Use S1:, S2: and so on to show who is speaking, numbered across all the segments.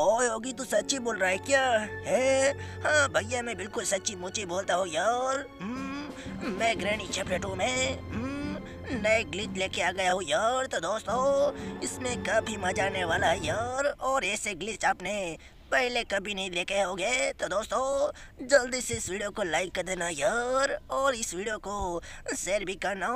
S1: ओए योगी तू सच्ची बोल रहा है क्या? है? हाँ भैया मैं बिल्कुल सच्ची मुची बोलता हूँ यार। हम्म, मैं ग्रैनी चैप्टर टू में हम्म, नए ग्लिच लेके आ गया हूँ यार तो दोस्तों इसमें काफ़ी मज़ा आने वाला है यार और ऐसे ग्लिच आपने पहले कभी नहीं देखे होंगे तो दोस्तों जल्दी से इस वीडियो को लाइक कर देना यार और इस वीडियो को शेयर भी करना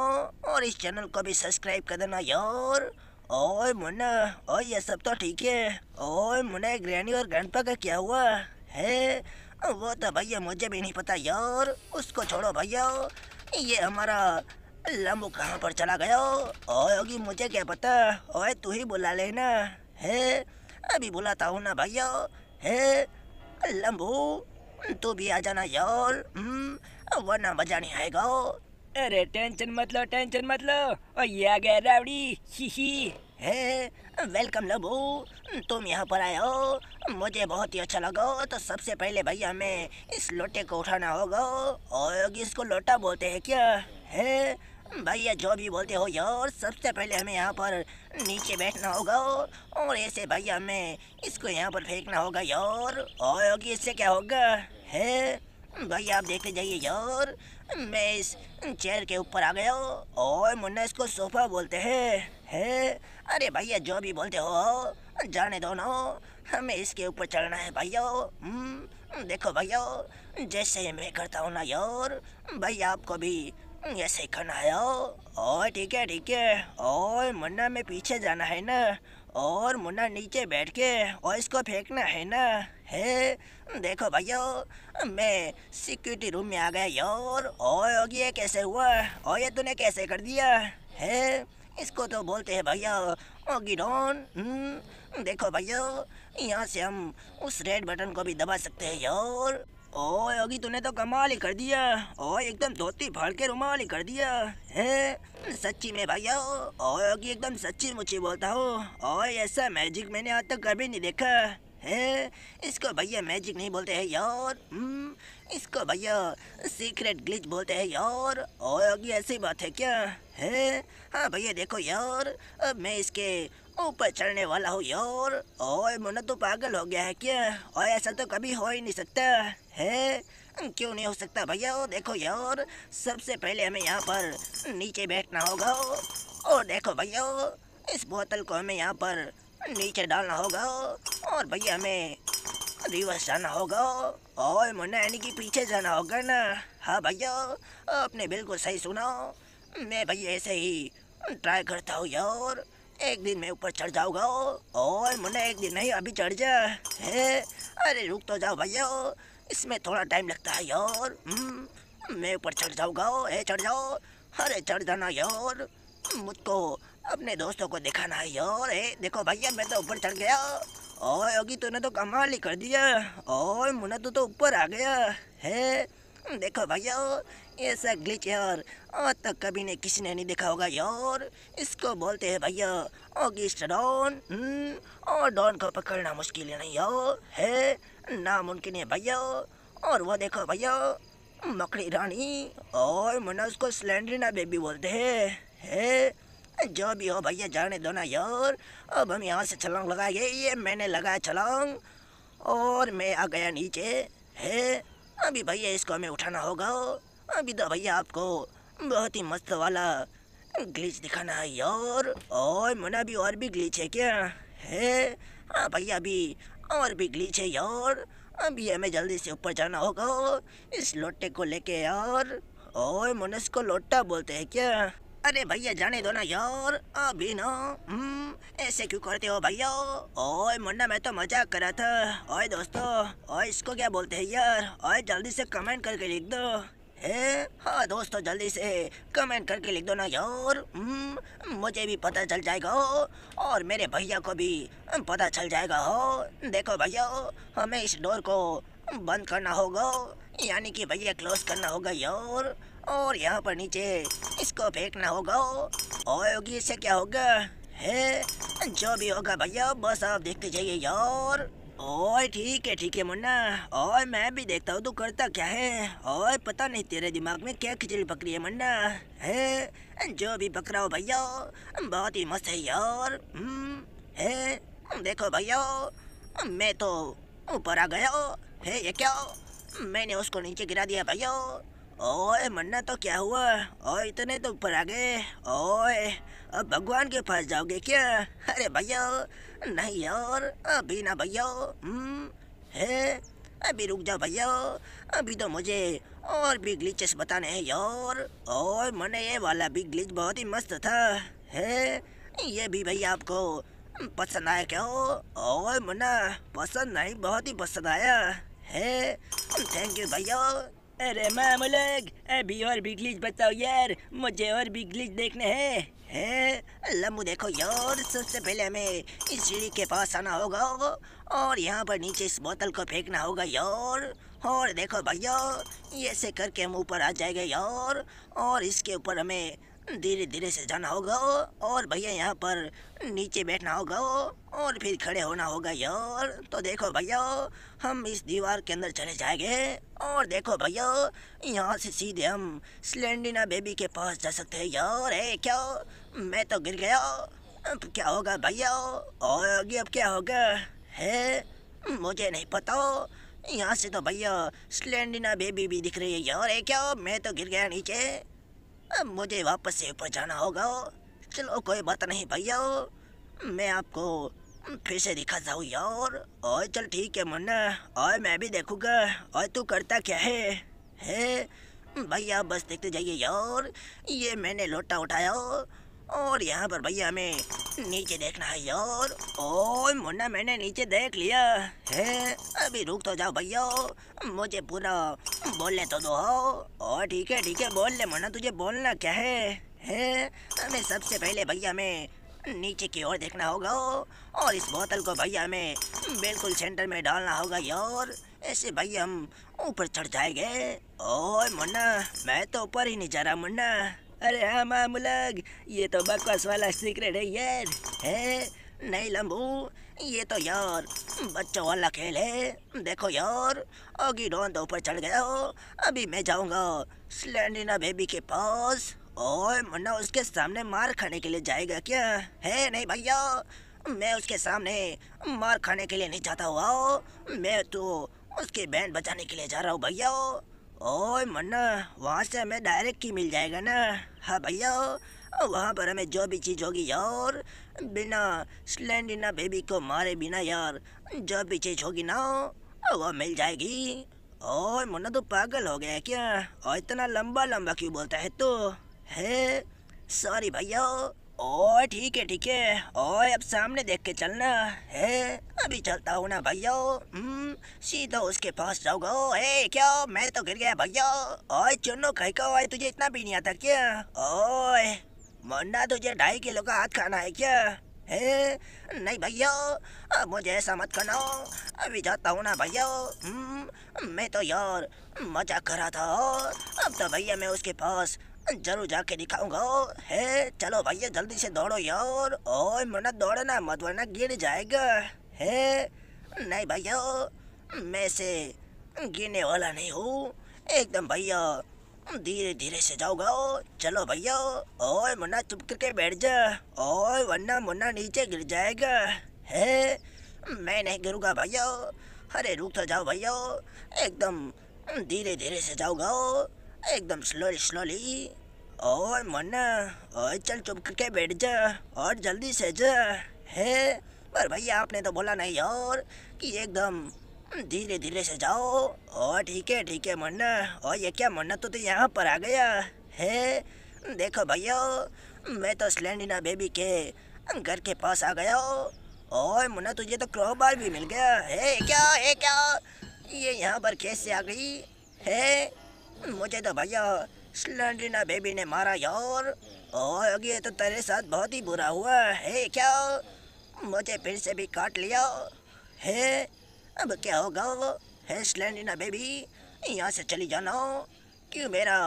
S1: और इस चैनल को भी सब्सक्राइब कर देना यार। ओए मुन्ना और ये सब तो ठीक है। ओए मुन्ना ग्रैनी और ग्रैंडपा का क्या हुआ? है? वो तो भैया मुझे भी नहीं पता यार। उसको छोड़ो भैया। ये हमारा लम्बू कहाँ पर चला गया? ओए होगी मुझे क्या पता? ओए तू ही बुला लेना। है? अभी बुलाता हूँ ना भैया। है? लम्बू तू भी आ जाना यार। हम्म, वरना मज़ा नहीं आएगा।
S2: अरे टेंशन मत लो, टेंशन मत लो। और ये आ गया रावड़ी। ही ही।
S1: है वेलकम लबू। तुम यहाँ पर आए हो। मुझे बहुत ही अच्छा लगा। तो सबसे पहले भैया हमें इस लोटे को उठाना होगा। और इसको लोटा बोलते हैं क्या? है? भैया जो भी बोलते हो यार, सबसे पहले हमें यहाँ पर नीचे बैठना होगा। और ऐसे भैया हमें इसको यहाँ पर फेंकना होगा यार। और इससे क्या होगा? है? भैया आप देखते जाइए यार। मैं इस चेयर के ऊपर आ गया और मुन्ना इसको सोफा बोलते हैं है? अरे भैया जो भी बोलते हो जाने दो ना। हमें इसके ऊपर चढ़ना है भैया। हम्म, देखो भैया जैसे मैं करता हूँ ना यार भैया आपको भी ऐसे ही करना है। और ठीक है ठीक है। और मुन्ना में पीछे जाना है ना। और मुन्ना नीचे बैठ के और इसको फेंकना है ना? है? देखो भैया मैं सिक्योरिटी रूम में आ गया यार। और ये कैसे हुआ? और ये तूने कैसे कर दिया? है? इसको तो बोलते हैं भैया ओगी डॉन हम्म, देखो भैया यहाँ से हम उस रेड बटन को भी दबा सकते हैं यार। ओ योगी तूने तो कमाल ही कर दिया। ओ एकदम धोती फाड़ के रुमाल ही कर दिया। है? सच्ची में भैया? ओ योगी एकदम सच्ची मुच्ची बोलता हूँ। ओ ऐसा मैजिक मैंने आज तक कभी नहीं देखा। है? इसको भैया मैजिक नहीं बोलते हैं यार। हम्म, इसको भैया सीक्रेट ग्लिच बोलते हैं यार। ओ योगी ऐसी बात है क्या? है? हाँ भैया देखो यार अब मैं इसके ऊपर चढ़ने वाला हूँ यार। ओए मुन्ना तो पागल हो गया है क्या? और ऐसा तो कभी हो ही नहीं सकता। है? क्यों नहीं हो सकता भैया? देखो यार सबसे पहले हमें यहाँ पर नीचे बैठना होगा और देखो भैया इस बोतल को हमें यहाँ पर नीचे डालना होगा और भैया हमें रिवर्स जाना होगा और मुन्ना, यानी कि पीछे जाना होगा ना? हाँ भैया आपने बिल्कुल सही सुना मैं भैया ऐसे ही ट्राई करता हूँ यार एक दिन मैं ऊपर चढ़ जाऊँगा और मुन्ना, एक दिन नहीं, अभी चढ़ जा, है? अरे, रुक तो जाओ भैया इसमें थोड़ा टाइम लगता है यार। हम्म, मैं ऊपर चढ़ जाऊँगा ए चढ़ जाओ। अरे चढ़ जाना यार। मुझको अपने दोस्तों को दिखाना है यार ए देखो भैया मैं तो ऊपर चढ़ गया। ओए योगी तूने तो कमाल ही कर दिया। ओए मुन्ना तू तो ऊपर आ गया है। देखो भैया ऐसा ग्लिच यार आज तक कभी ने किसी ने नहीं देखा होगा यार। इसको बोलते हैं भैया ऑगिस्ट डॉन। हम्म, और डॉन को पकड़ना मुश्किल नहीं यार है। नामुमकिन है भैया, और वो देखो भैया, मकड़ी रानी और मुन्ना उसको स्लेंड्रीना बेबी बोलते हैं, है? जो भी हो भैया, जाने दो ना यार। अब हम यहाँ से छलांग लगाएँगे, ये मैंने लगाया छलांग, और मैं आ गया नीचे, है? अभी भैया, इसको हमें उठाना होगा। अभी तो भैया, आपको बहुत ही मस्त वाला ग्लिच दिखाना है यार, और मुना भी और भी ग्लिच है क्या, है? हाँ भैया, अभी और भी ग्लिच है यार अभी हमें जल्दी से ऊपर जाना होगा। इस लोटे को लेके यार। और मुनस को लोटा बोलते हैं क्या? अरे भैया, जाने दो ना यार। अभी ना। हम्म ऐसे क्यों करते हो भैया? ओए, मुन्ना, मैं तो मज़ाक कर रहा था। ओए दोस्तों, ओए, इसको क्या बोलते हैं यार? ओए, जल्दी से कमेंट करके लिख दो। है? हाँ दोस्तों जल्दी से कमेंट करके लिख दो ना यार। हम्म, मुझे भी पता चल जाएगा। और मेरे भैया को भी पता चल जाएगा। हो देखो भैया हमें इस डोर को बंद करना होगा। यानी कि भैया क्लोज करना होगा यार। और यहाँ पर नीचे इसको फेंकना होगा। और इससे क्या होगा? है? जो भी होगा भैया बस आप देखते जाइए यार। ओए ठीक है ठीक है मुन्ना। ओए मैं भी देखता हूँ तू करता क्या है? ओए पता नहीं तेरे दिमाग में क्या खिचड़ी पकड़ी है मुन्ना। है? जो भी पकड़ा हो भैया बहुत ही मस्त है यार। हम्म, है? देखो भैया मैं तो ऊपर आ गया। है ये क्या? मैंने उसको नीचे गिरा दिया भैया। ओए मुन्ना तो क्या हुआ? ओए इतने तो ऊपर आ गए। ओए अब भगवान के पास जाओगे क्या? अरे भैया, नहीं यार, अभी ना भैया। हम्म है? अभी रुक जाओ भैया, अभी तो मुझे और भी ग्लिचेस बताने हैं यार। और मैंने ये वाला भी ग्लिच बहुत ही मस्त था, है? ये भी भैया आपको पसंद आया क्या? और मना पसंद नहीं, बहुत ही पसंद आया, है? थैंक यू भैया।
S2: अरे मामूलग अभी और भी ग्लिच बताओ यार, मुझे और भी ग्लिच देखने हैं।
S1: है? लम्बू देखो, यार, सबसे पहले हमें इस सीढ़ी के पास आना होगा, और यहाँ पर नीचे इस बोतल को फेंकना होगा, यार। और देखो भैया ऐसे करके हम ऊपर आ जाएँगे, यार। और इसके ऊपर हमें धीरे धीरे से जाना होगा और भैया यहाँ पर नीचे बैठना होगा और फिर खड़े होना होगा यार। तो देखो भैया हम इस दीवार के अंदर चले जाएँगे, और देखो भैया यहाँ से सीधे हम स्लेंडिना बेबी के पास जा सकते हैं यार। है क्या मैं तो गिर गया अब क्या होगा भैया और आगे अब क्या होगा? है? मुझे नहीं पता यहाँ से तो भैया स्लेंडिना बेबी भी दिख रही है यार। है क्या मैं तो गिर गया नीचे। अब मुझे वापस से ऊपर जाना होगा चलो, कोई बात नहीं भैया मैं आपको फिर से दिखा जाऊँ यार। और चल ठीक है, मुन्ना। और मैं भी देखूँगा। और तू करता क्या है? है? भैया, बस देखते जाइए यार। ये मैंने लोटा उठाया और यहाँ पर भैया हमें नीचे देखना है यार। ओ मुन्ना, मैंने नीचे देख लिया है। अभी रुक तो जाओ भैया। मुझे पूरा बोलने तो दो और ठीक है ठीक है, बोल ले मुन्ना, तुझे बोलना क्या है? है? हमें सबसे पहले भैया में नीचे की ओर देखना होगा। और इस बोतल को भैया में बिल्कुल सेंटर में डालना होगा यार। ऐसे भैया हम ऊपर चढ़ जाएँगे। और मुन्ना, मैं तो ऊपर ही नहीं जा रहा, मुन्ना। अरे हाँ मामूलग। ये तो बकवास वाला सीक्रेट है यार। है? नहीं, लंबू। ये तो यार, बच्चों वाला खेल है। देखो यार अगी तो ऊपर चढ़ गया हो, अभी मैं जाऊँगा स्लैंडिना बेबी के पास। और मुन्ना उसके सामने मार खाने के लिए जाएगा क्या? है? नहीं भैया, मैं उसके सामने मार खाने के लिए नहीं जाता हुआ मैं तो उसके बहन बचाने के लिए जा रहा हूँ भैया। ओए मन्ना, वहाँ से हमें डायरेक्ट की मिल जाएगा ना। हाँ भैया, वहाँ पर हमें जो भी चीज़ होगी यार, बिना स्लैंडिना बेबी को मारे बिना यार, जो भी चीज़ होगी ना, वो मिल जाएगी। ओए मुन्ना तो पागल हो गया क्या? और इतना लंबा लंबा क्यों बोलता है तो? है? सॉरी भैया। ओ ठीक है ठीक है। ओए अब सामने देख के चलना है। अभी चलता हूँ ना भैया। हम्म, सीधा उसके पास जाओगा ए क्या? मैं तो गिर गया भैया। ओए चुन्नो कहीं का ओए तुझे इतना भी नहीं आता क्या? ओए मुन्ना तुझे ढाई किलो का हाथ खाना है क्या? है नहीं भैया मुझे ऐसा मत करना अभी जाता हूँ ना भैया। हम्म, मैं तो यार मज़ाक कर था। अब तो भैया मैं उसके पास ज़रूर जाके दिखाऊँगा है, चलो भैया, जल्दी से दौड़ो यार। ओए मना दौड़ना मत, वरना गिर जाएगा। है, नहीं भैया, मैं से गिरने वाला नहीं हूँ। एकदम भैया, धीरे धीरे से जाओगा चलो भैया, ओए, मुन्ना, चुप करके बैठ जा। ओए, वरना मुन्ना नीचे गिर जाएगा। है, मैं नहीं गिरूँगा भैया, अरे, रुक तो जाओ भैया एकदम धीरे धीरे से जाओगा एकदम स्लोली स्लोली और मन्ना और चल चुप करके बैठ जा और जल्दी से जा। है पर भैया आपने तो बोला नहीं और कि एकदम धीरे धीरे से जाओ। और ठीक है ठीक है मन्ना। और ये क्या मन्ना तो, तो यहाँ पर आ गया? है देखो भैया मैं तो स्लैंडिना बेबी के घर के पास आ गया और मुन्ना तुझे तो क्रोबार भी मिल गया। है क्या है क्या? ये यहाँ पर कैसे आ गई? है मुझे तो भैया स्लैंडरीना बेबी ने मारा यार। और ये तो तेरे साथ बहुत ही बुरा हुआ, है क्या? मुझे फिर से भी काट लिया, है? अब क्या होगा? है स्लैंडरीना बेबी? यहाँ से चली जाना। क्यों मेरा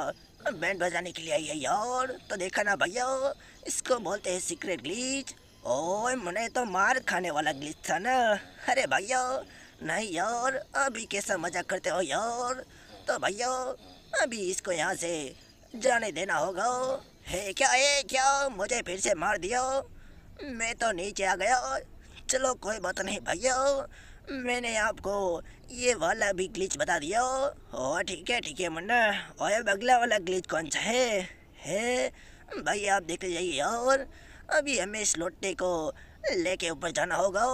S1: बैंड बजाने के लिए आई है यार? तो देखा ना भैया, इसको बोलते हैं सीक्रेट ग्लीच ओए मुने तो मार खाने वाला ग्लिच था ना। अरे भैया, नहीं यार, अभी कैसा मज़ा करते हो यार? तो भैया अभी इसको यहाँ से जाने देना होगा। है क्या है क्या, मुझे फिर से मार दिया? मैं तो नीचे आ गया। चलो, कोई बात नहीं भैया। मैंने आपको ये वाला भी ग्लिच बता दिया। और ठीक है ठीक है, मुन्ना। और अब अगला वाला ग्लिच कौन सा है? है भाई आप देखते जाइए और अभी हमें इस लोटे को लेके ऊपर जाना होगा।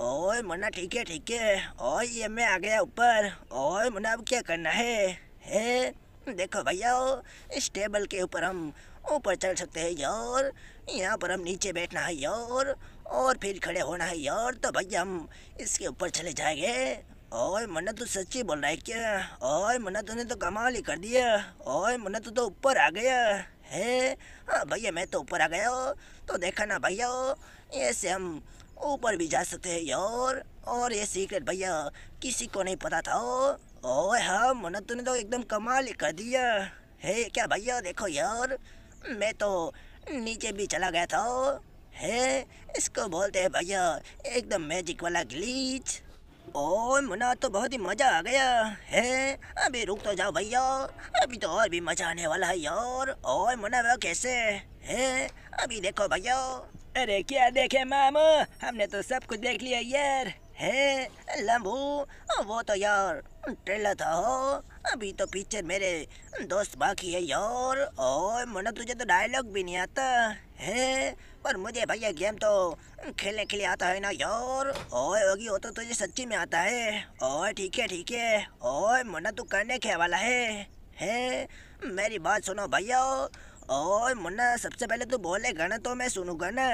S1: ओए मुन्ना, ठीक है ठीक है। और ये मैं आ गया ऊपर। और मुन्ना, अब क्या करना है? है? देखो भैया, इस टेबल के ऊपर हम ऊपर चढ़ सकते हैं यार। यहाँ पर हम नीचे बैठना है यार, और फिर खड़े होना है यार। तो भैया, हम इसके ऊपर चले जाएँगे। ओए मन्ना तू सच्ची बोल रहा है क्या? ओए मन्ना तूने तो कमाल ही कर दिया। ओए मन्ना तू तो ऊपर आ गया। है? हाँ भैया, मैं तो ऊपर आ गया। तो देखा ना भैया, ऐसे हम ऊपर भी जा सकते हैं यार। और ये सीक्रेट भैया, किसी को नहीं पता था। ओए हाँ मन्ना तूने तो एकदम कमाल कर दिया। है, क्या भैया, देखो यार, मैं तो नीचे भी चला गया था। है, इसको बोलते हैं भैया, एकदम मैजिक वाला ग्लीच ओ मुना तो बहुत ही मज़ा आ गया। है, अभी रुक तो जाओ भैया, अभी तो और भी मज़ा आने वाला है यार। और मुना वह कैसे? है, अभी देखो भैया।
S2: अरे, क्या देखे मामू, हमने तो सब कुछ देख लिया यार।
S1: है, लम्बू, वो तो यार ट्रेलर था, हो। अभी तो पिक्चर मेरे दोस्त बाकी है यार, और मुन्ना तुझे तो डायलॉग भी नहीं आता है, पर मुझे भैया गेम तो खेलने के लिए आता है ना यार ओए होगी वो तो तुझे सच्ची में आता है, और ठीक है ठीक है, और मुन्ना तू करने के वाला है है। मेरी बात सुनो भैया, और मुन्ना सबसे पहले तू बोलेगा ना तो मैं सुनूँगा ना,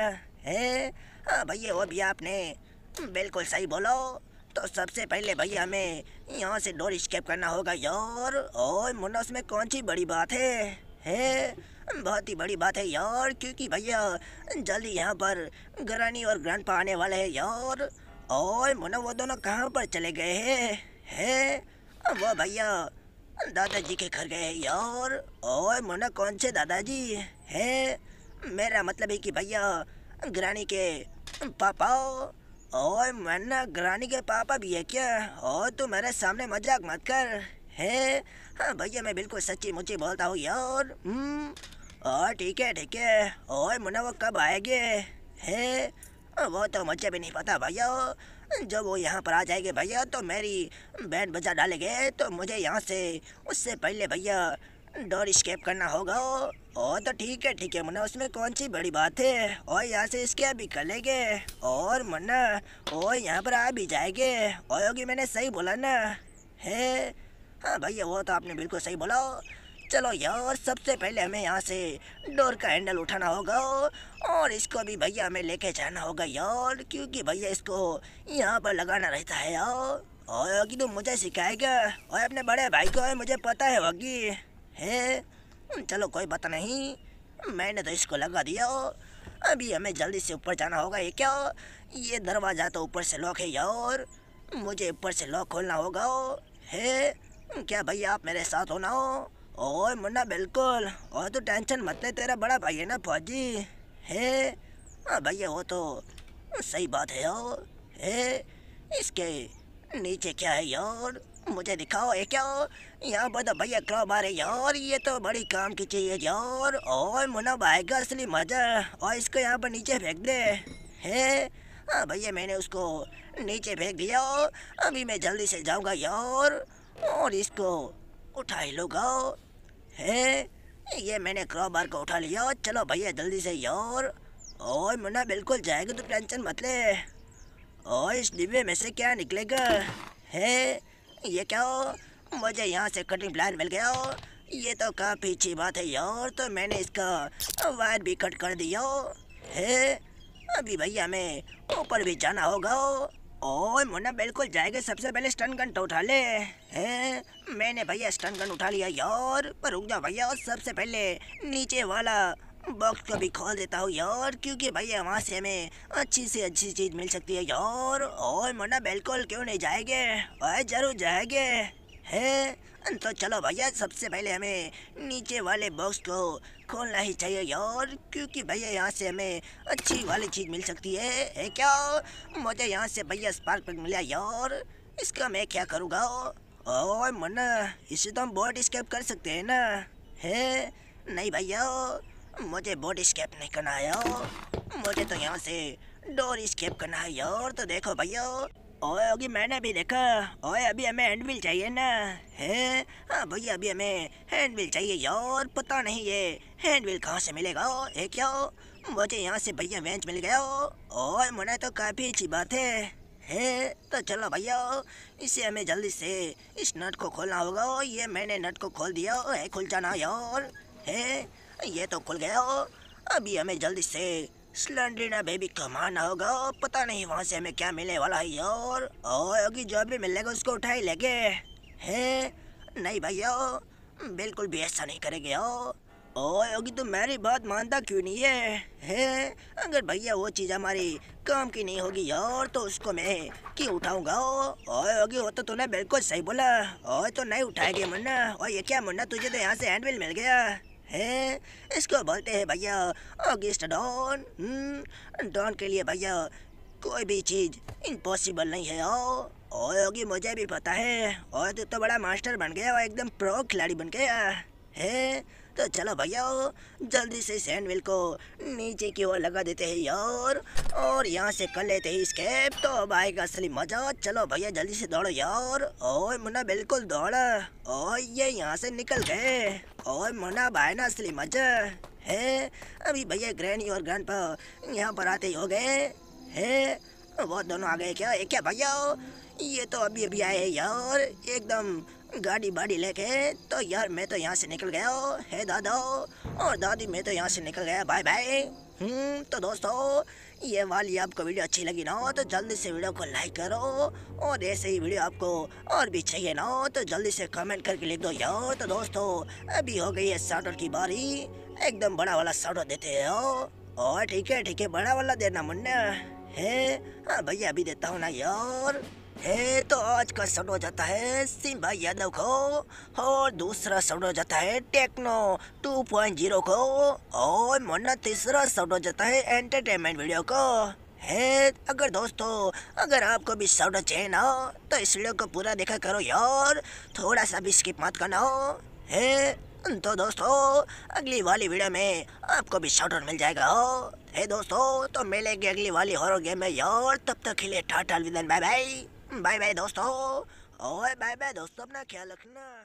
S1: है। हाँ भैया, वो भी आपने बिल्कुल सही बोलो। तो सबसे पहले भैया हमें यहाँ से डोर स्केप करना होगा यार। और मुन्ना, उसमें कौन सी बड़ी बात है? है? बहुत ही बड़ी बात है यार, क्योंकि भैया जल्दी यहाँ पर ग्रानी और ग्रैंड आने वाले हैं यार। और मुन्ना, वो दोनों कहाँ पर चले गए हैं? है? वो भैया दादाजी के घर गए हैं यार। और मुन्ना, कौन से दादाजी? है? मेरा मतलब है कि भैया ग्रानी के पापा। और मन्ना ग्रानी के पापा भी है क्या? और तू मेरे सामने मज़ाक मत कर। है? हाँ भैया, मैं बिल्कुल सच्ची मुच्ची बोलता हूँ यार। हम्म। और ठीक है ठीक है। और मुन्ना वो कब आएँगे? है? वो तो मुझे भी नहीं पता भैया। जब वो यहाँ पर आ जाएँगे भैया तो मेरी बैंड बजा डालेंगे। तो मुझे यहाँ से, उससे पहले भैया डोर स्केप करना होगा। और तो ठीक है ठीक है, मुन्ना, उसमें कौन सी बड़ी बात है? और यहाँ से इसके भी कर और मुन्ना, और यहाँ पर आ भी जाएँगे। और योगी, मैंने सही बोला ना? है? हाँ भैया, वो तो आपने बिल्कुल सही बोला। चलो यार सबसे पहले हमें यहाँ से डोर का हैंडल उठाना होगा। और इसको भी भैया हमें लेके जाना होगा यार, क्योंकि भैया इसको यहाँ पर लगाना रहता है यार। और योगी तो मुझे सिखाएगा? और अपने बड़े भाई को मुझे पता है होगी है? चलो कोई बात नहीं। मैंने तो इसको लगा दिया। अभी हमें जल्दी से ऊपर जाना होगा, ये क्या? ये दरवाज़ा तो ऊपर से लॉक है यार मुझे ऊपर से लॉक खोलना होगा। है, क्या भैया आप मेरे साथ होना हो? ओए, मुन्ना, बिल्कुल। और तो टेंशन मत ले, तेरा बड़ा भाई है ना फौजी। है हाँ भैया, वो तो सही बात है यार। है, इसके नीचे क्या है यार? मुझे दिखाओ ये क्या? यहाँ पर तो भैया क्लब मारे यार ये तो बड़ी काम की है यार और मुन्ना आएगा असली मज़ा। और इसको यहाँ पर नीचे फेंक दे। है? हाँ भैया, मैंने उसको नीचे फेंक दिया। अभी मैं जल्दी से जाऊँगा यार। और इसको उठा ही लूँगा है? ये मैंने क्रॉबार को उठा लिया। चलो भैया, जल्दी से यार। और मुन्ना बिल्कुल जाएगा तो टेंशन मत ले। और इस डिब्बे में से क्या निकलेगा? है? ये क्या हो? मुझे यहाँ से कटिंग प्लान मिल गया हो। ये तो काफ़ी अच्छी बात है यार तो मैंने इसका वायर भी कट कर दिया है। अभी भैया हमें ऊपर भी जाना होगा और मुन्ना बिल्कुल जाएगा, सबसे पहले स्टन गन तो उठा ले। हैं? मैंने भैया स्टन गन उठा लिया यार, पर रुक जाओ भैया और सबसे पहले नीचे वाला बॉक्स को भी खोल देता हूँ यार, क्योंकि भैया वहाँ से हमें अच्छी से अच्छी चीज़ मिल सकती है यार, और मुन्ना बिल्कुल क्यों नहीं जाएँगे? और ज़रूर जाएँगे। है? तो चलो भैया, सबसे पहले हमें नीचे वाले बॉक्स को खोलना ही चाहिए यार, क्योंकि भैया यहाँ से हमें अच्छी वाली चीज़ मिल सकती है। है क्या? मुझे यहाँ से भैया स्पार्क प्लग मिला यार, इसका मैं क्या करूँगा? और मन्ना, इसे तो हम बोट स्केप कर सकते हैं ना? है? नहीं भैया मुझे बोट स्केप नहीं करना है यार। मुझे तो यहाँ से डोर स्केप करना है यार तो देखो भैया। ओए होगी मैंने भी देखा। ओए, अभी हमें हैंडविल चाहिए ना। है? हाँ भैया, अभी हमें हैंडविल चाहिए यार, पता नहीं ये हैंडविल कहाँ से मिलेगा, है क्या? मुझे यहाँ से भैया वेंच मिल गया। और मुझे तो काफ़ी अच्छी बात है। है? तो चलो भैया, इसे हमें जल्दी से इस नट को खोलना होगा। ये मैंने नट को खोल दिया, है, खुल जाना यार। है? ये तो खुल गया हो। अभी हमें जल्दी से स्लेंड्रीना बेबी कमाना होगा और पता नहीं वहाँ से हमें क्या मिलने वाला है और अभी जो भी मिलेगा उसको उठा ही लेंगे है। नहीं भैया, बिल्कुल भी ऐसा नहीं करेंगे यार। ओए योगी तो मेरी बात मानता क्यों नहीं है? है? अगर भैया वो चीज़ हमारी काम की नहीं होगी यार तो उसको मैं क्यों उठाऊँगा? ओए योगी, वो तो तूने बिल्कुल सही बोला। ओए तो नहीं उठाएगी मुन्ना। और ये क्या मुन्ना, तुझे तो यहाँ से हैंडविल मिल गया। है? इसको बोलते हैं भैया ऑगस्ट डॉन हम्म, डॉन के लिए भैया कोई भी चीज़ इम्पॉसिबल नहीं है ओ और योगी मुझे भी पता है और तू तो बड़ा मास्टर बन गया और एकदम प्रो खिलाड़ी बन गया है? तो चलो भैया, जल्दी से सैंडविल को नीचे की ओर लगा देते हैं यार। और यहाँ से कर लेते हैं स्केप तो अब आएगा असली मज़ा। चलो भैया, जल्दी से दौड़ो यार। ओए, मुन्ना, बिल्कुल दौड़ा। और ये यहाँ से निकल गए। और मुन्ना भाई ना असली मज़ा। है? अभी भैया ग्रैनी और ग्रैंड पर यहाँ पर आते ही हो गए। है? वो दोनों आ गए क्या? क्या भैया? ये तो अभी अभी आए यार। एकदम गाड़ी बाड़ी लेके तो यार मैं तो यहाँ से निकल गया है। दादा, और दादी, मैं तो यहाँ से निकल गया। Bye bye. हम्म तो दोस्तों, ये वाली आपको वीडियो अच्छी लगी ना हो तो जल्दी से वीडियो को लाइक करो, और ऐसे ही वीडियो आपको और भी चाहिए ना हो तो जल्दी से कमेंट करके लिख दो यार। तो दोस्तों, अभी हो गई है साउट की बारी। एकदम बड़ा वाला साउट देते हो और ठीक है ठीक है, बड़ा वाला देना मुन्ना है। हाँ भैया, अभी देता हूँ ना यार। है तो आज का हो जाता है सिम्बा यादव को और दूसरा हो जाता है टेक्नो 2.0 को और मोना तीसरा हो जाता है एंटरटेनमेंट वीडियो को। है, अगर दोस्तों, अगर आपको भी शब्द चाहिए ना तो इस वीडियो को पूरा देखा करो यार थोड़ा सा भी स्किप मत करना। है तो दोस्तों, अगली वाली वीडियो में आपको भी शाउट मिल जाएगा। हो है दोस्तों तो मिलेंगे अगली वाली हॉरर गेम में यार, तब तक के लिए टाटा विदन बाय बाय बाय बाय दोस्तों। ओए बाय बाय दोस्तों अपना ख्याल रखना।